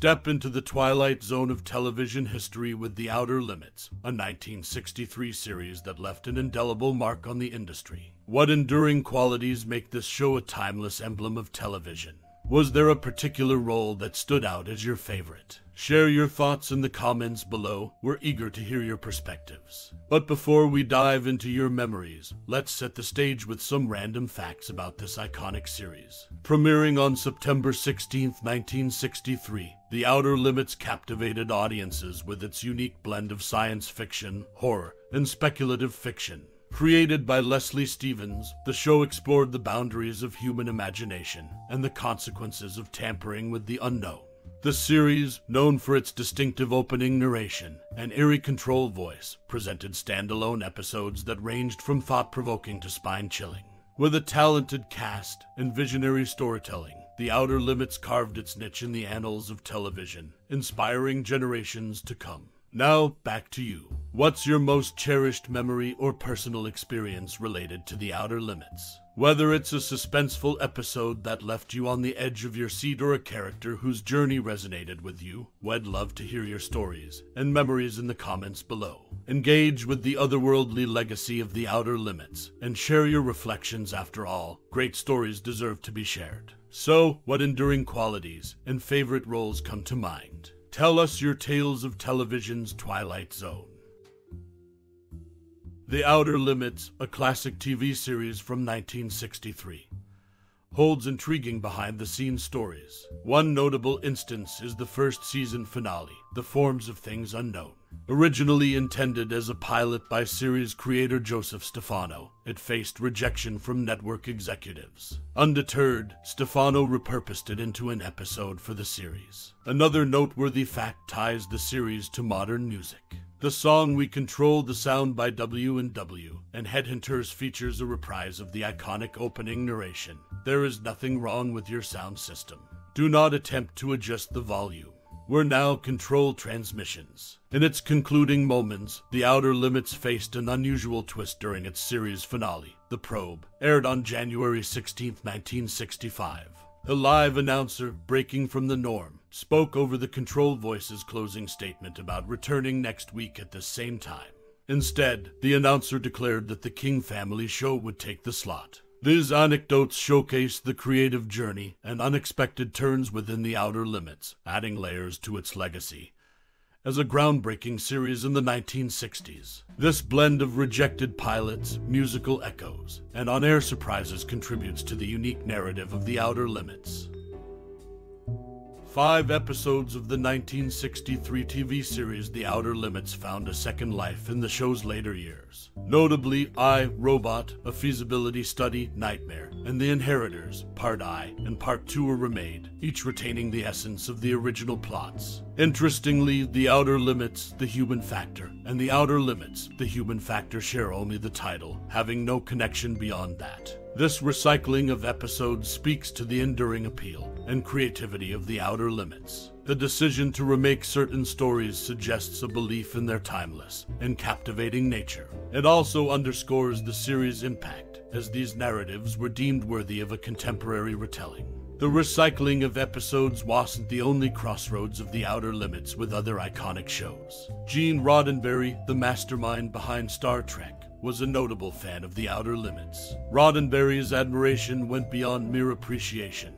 Step into the twilight zone of television history with The Outer Limits, a 1963 series that left an indelible mark on the industry. What enduring qualities make this show a timeless emblem of television? Was there a particular role that stood out as your favorite? Share your thoughts in the comments below. We're eager to hear your perspectives. But before we dive into your memories, let's set the stage with some random facts about this iconic series. Premiering on September 16, 1963, The Outer Limits captivated audiences with its unique blend of science fiction, horror, and speculative fiction. Created by Leslie Stevens, the show explored the boundaries of human imagination and the consequences of tampering with the unknown. The series, known for its distinctive opening narration and eerie control voice, presented standalone episodes that ranged from thought provoking to spine chilling. With a talented cast and visionary storytelling, The Outer Limits carved its niche in the annals of television, inspiring generations to come. Now, back to you. What's your most cherished memory or personal experience related to the outer limits? Whether it's a suspenseful episode that left you on the edge of your seat or a character whose journey resonated with you, we'd love to hear your stories and memories in the comments below. Engage with the otherworldly legacy of the outer limits and share your reflections after all. Great stories deserve to be shared. So, what enduring qualities and favorite roles come to mind? Tell us your tales of television's Twilight Zone. The Outer Limits, a classic TV series from 1963, holds intriguing behind the scenes stories. One notable instance is the first season finale, The Forms of Things Unknown. Originally intended as a pilot by series creator Joseph Stefano, it faced rejection from network executives. Undeterred, Stefano repurposed it into an episode for the series. Another noteworthy fact ties the series to modern music. The song We Control the Sound by W&W and Headhunterz features a reprise of the iconic opening narration. There is nothing wrong with your sound system. Do not attempt to adjust the volume. We're now control transmissions. In its concluding moments, The Outer Limits faced an unusual twist during its series finale. The Probe aired on January 16, 1965. A live announcer, breaking from the norm, spoke over the control voice's closing statement about returning next week at the same time. Instead, the announcer declared that the King family show would take the slot. These anecdotes showcase the creative journey and unexpected turns within the outer limits, adding layers to its legacy. As a groundbreaking series in the 1960s, this blend of rejected pilots, musical echoes, and on air surprises contributes to the unique narrative of the outer limits. Five episodes of the 1963 TV series The Outer Limits found a second life in the show's later years. Notably, I, Robot, A Feasibility Study, Nightmare, and The Inheritors, Part I and Part II were remade, each retaining the essence of the original plots. Interestingly, The Outer Limits, The Human Factor, and The Outer Limits, The Human Factor share only the title, having no connection beyond that. This recycling of episodes speaks to the enduring appeal and creativity of the outer limits. The decision to remake certain stories suggests a belief in their timeless and captivating nature. It also underscores the series' impact, as these narratives were deemed worthy of a contemporary retelling. The recycling of episodes wasn't the only crossroads of the outer limits with other iconic shows. Gene Roddenberry, the mastermind behind Star Trek, was a notable fan of the outer limits. Roddenberry's admiration went beyond mere appreciation.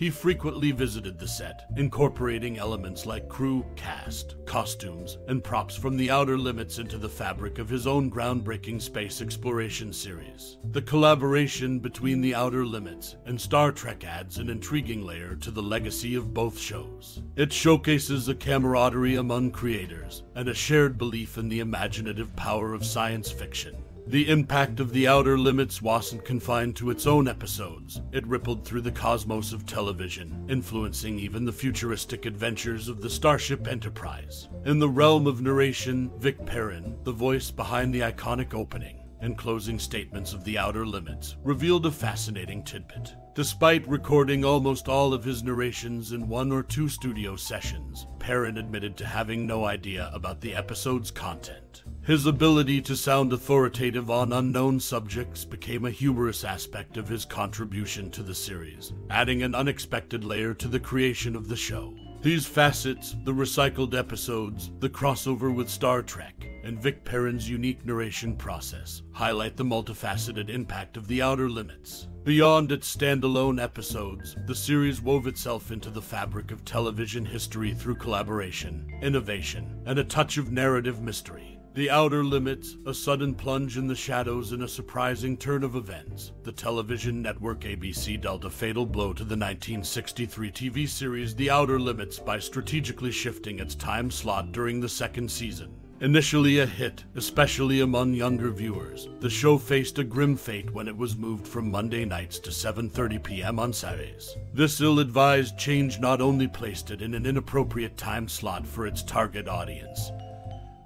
He frequently visited the set, incorporating elements like crew, cast, costumes, and props from the outer limits into the fabric of his own groundbreaking space exploration series. The collaboration between the outer limits and Star Trek adds an intriguing layer to the legacy of both shows. It showcases a camaraderie among creators and a shared belief in the imaginative power of science fiction. The impact of the outer limits wasn't confined to its own episodes. It rippled through the cosmos of television, influencing even the futuristic adventures of the Starship Enterprise. In the realm of narration, Vic Perrin, the voice behind the iconic opening and closing statements of the outer limits, revealed a fascinating tidbit. Despite recording almost all of his narrations in one or two studio sessions, Perrin admitted to having no idea about the episode's content. His ability to sound authoritative on unknown subjects became a humorous aspect of his contribution to the series, adding an unexpected layer to the creation of the show. These facets, the recycled episodes, the crossover with Star Trek, and Vic Perrin's unique narration process highlight the multifaceted impact of The Outer Limits. Beyond its standalone episodes, the series wove itself into the fabric of television history through collaboration, innovation, and a touch of narrative mystery. The Outer Limits, a sudden plunge in the shadows and a surprising turn of events. The television network ABC dealt a fatal blow to the 1963 TV series The Outer Limits by strategically shifting its time slot during the second season. Initially a hit, especially among younger viewers, the show faced a grim fate when it was moved from Monday nights to 7:30 p.m. on Saturdays. This ill-advised change not only placed it in an inappropriate time slot for its target audience,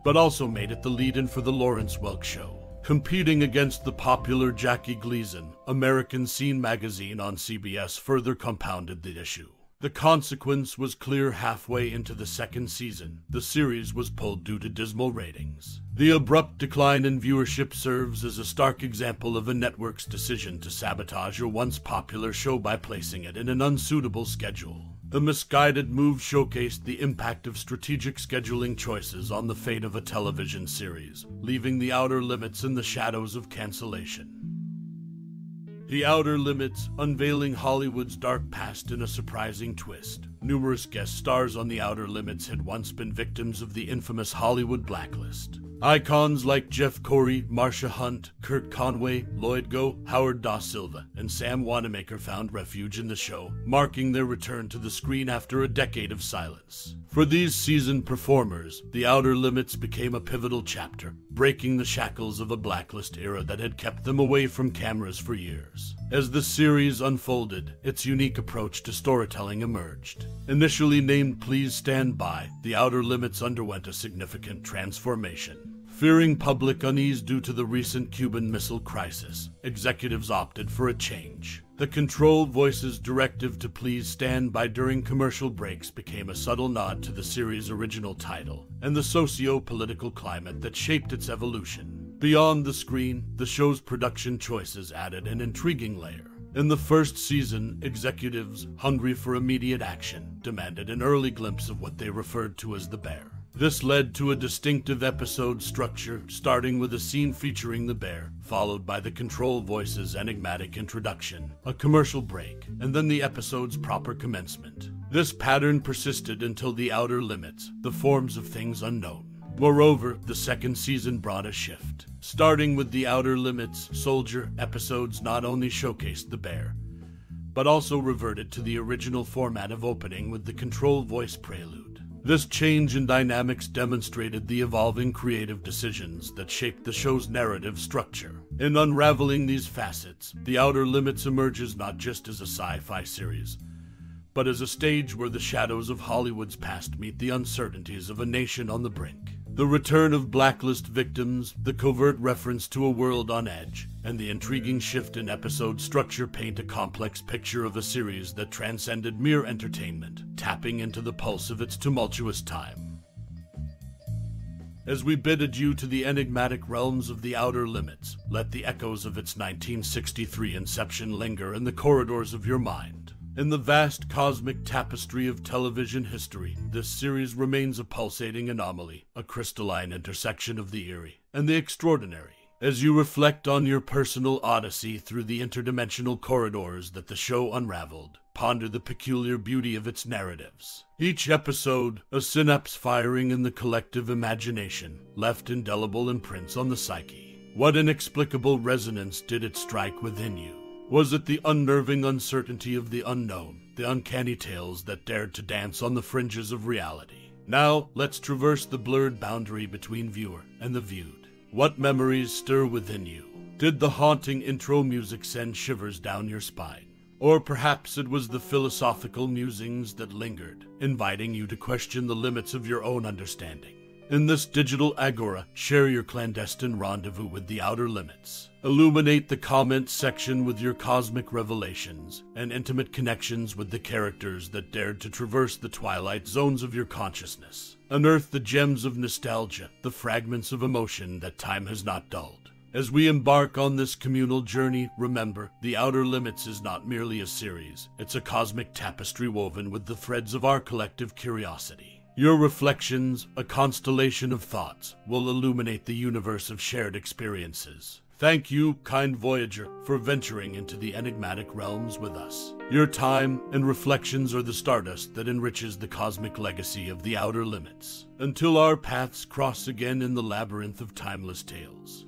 but also made it the lead in for The Lawrence Welk Show. Competing against the popular Jackie Gleason, American Scene magazine on CBS further compounded the issue. The consequence was clear halfway into the second season. The series was pulled due to dismal ratings. The abrupt decline in viewership serves as a stark example of a network's decision to sabotage a once popular show by placing it in an unsuitable schedule. The misguided move showcased the impact of strategic scheduling choices on the fate of a television series, leaving the outer limits in the shadows of cancellation. The Outer Limits, unveiling Hollywood's dark past in a surprising twist. Numerous guest stars on The Outer Limits had once been victims of the infamous Hollywood blacklist. Icons like Jeff Corey, Marsha Hunt, Curt Conway, Lloyd Gough, Howard Da Silva, and Sam Wanamaker found refuge in the show, marking their return to the screen after a decade of silence. For these seasoned performers, The Outer Limits became a pivotal chapter, breaking the shackles of a blacklist era that had kept them away from cameras for years. As the series unfolded, its unique approach to storytelling emerged. Initially named Please Stand By, The Outer Limits underwent a significant transformation. Fearing public unease due to the recent Cuban Missile Crisis, executives opted for a change. The Control Voice's directive to please stand by during commercial breaks became a subtle nod to the series' original title and the socio political climate that shaped its evolution. Beyond the screen, the show's production choices added an intriguing layer. In the first season, executives, hungry for immediate action, demanded an early glimpse of what they referred to as the bear. This led to a distinctive episode structure, starting with a scene featuring the bear, followed by the control voice's enigmatic introduction, a commercial break, and then the episode's proper commencement. This pattern persisted until the outer limits, the forms of things unknown. Moreover, the second season brought a shift. Starting with the outer limits, soldier episodes not only showcased the bear, but also reverted to the original format of opening with the control voice prelude. This change in dynamics demonstrated the evolving creative decisions that shaped the show's narrative structure. In unraveling these facets, The Outer Limits emerges not just as a sci fi series, but as a stage where the shadows of Hollywood's past meet the uncertainties of a nation on the brink. The return of blacklist victims, the covert reference to a world on edge, and the intriguing shift in episode structure paint a complex picture of a series that transcended mere entertainment, tapping into the pulse of its tumultuous time. As we bid adieu to the enigmatic realms of the outer limits, let the echoes of its 1963 inception linger in the corridors of your mind. In the vast cosmic tapestry of television history, this series remains a pulsating anomaly, a crystalline intersection of the eerie and the extraordinary. As you reflect on your personal odyssey through the interdimensional corridors that the show unraveled, ponder the peculiar beauty of its narratives. Each episode, a synapse firing in the collective imagination, left indelible imprints on the psyche. What inexplicable resonance did it strike within you? Was it the unnerving uncertainty of the unknown, the uncanny tales that dared to dance on the fringes of reality? Now, let's traverse the blurred boundary between viewer and the viewed. What memories stir within you? Did the haunting intro music send shivers down your spine? Or perhaps it was the philosophical musings that lingered, inviting you to question the limits of your own understanding. In this digital agora, share your clandestine rendezvous with the outer limits. Illuminate the comment section with your cosmic revelations and intimate connections with the characters that dared to traverse the twilight zones of your consciousness. Unearth the gems of nostalgia, the fragments of emotion that time has not dulled. As we embark on this communal journey, remember, The Outer Limits is not merely a series, it's a cosmic tapestry woven with the threads of our collective curiosity. Your reflections, a constellation of thoughts, will illuminate the universe of shared experiences. Thank you, kind Voyager, for venturing into the enigmatic realms with us. Your time and reflections are the stardust that enriches the cosmic legacy of the outer limits. Until our paths cross again in the labyrinth of timeless tales.